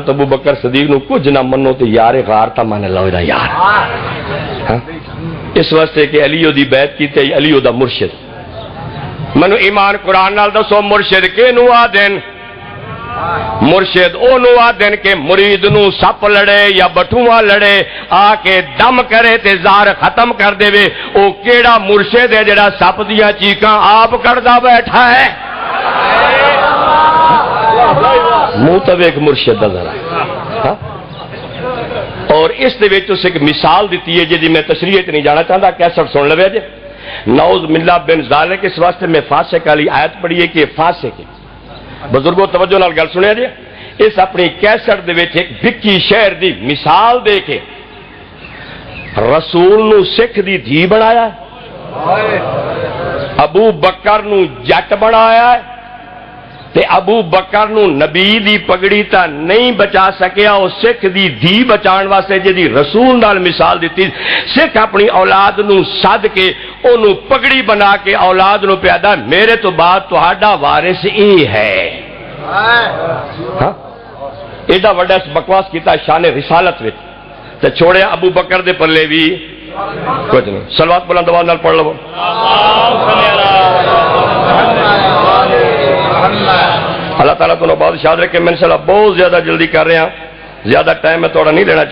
तो हाँ? इस वास्ते कि अलीओ दी बैत की मुर्शिद। के मुरीद सप लड़े या बठुआ लड़े, आके दम करे जार खत्म कर मुर्शिद है जेड़ा सप दिया चीका आप करदा बैठा है? मुँह तो वेख मुर्शिद दा जरा हाँ? और इस एक मिसाल दी है जी मैं तशरीह नहीं जाना चाहता कैसट सुन लवे जे नौज मिल्ला बिन जालिक इस वास्ते मैं फासिक वाली आयत पढ़ी है कि फासिक बुजुर्गो तवज्जो नाल गल सुनिया जी इस अपनी कैसट एक विक्की शहर दी मिसाल दे के रसूल सिख दी धी बनाया अबू बकर जट बनाया है। ते अबू बकर नु नबी दी पगड़ी ता नहीं बचा सकिया ਉਹ ਸਿੱਖ ਦੀ ਧੀ ਬਚਾਉਣ ਵਾਸਤੇ ਜਿਹਦੀ ਰਸੂਲ ਨਾਲ ਮਿਸਾਲ ਦਿੱਤੀ ਸਿੱਖ ਆਪਣੀ ਔਲਾਦ ਨੂੰ ਸੱਦ ਕੇ ਉਹਨੂੰ ਪਗੜੀ ਬਣਾ ਕੇ ਔਲਾਦ ਨੂੰ ਪਿਆਦਾ ਮੇਰੇ ਤੋਂ ਬਾਅਦ ਤੁਹਾਡਾ ਵਾਰਿਸ ਇਹ ਹੈ ਹਾਂ एडा ਵੱਡਾ ਬਕਵਾਸ ਕੀਤਾ ਸ਼ਾਨ ਰਿਸਾਲਤ ਵਿੱਚ ਤੇ ਛੋੜਿਆ ਅਬੂ ਬਕਰ ਦੇ ਪੱਲੇ ਵੀ ਕੁਝ ਨਹੀਂ ਸਲਵਾਤ ਬੁਲੰਦ ਆਵਾਜ਼ ਨਾਲ ਪੜ अल्लाह ताला तो बादशाह रखे मैंने साला बहुत ज़्यादा जल्दी कर रहा ज़्यादा टाइम मैं थोड़ा नहीं लेना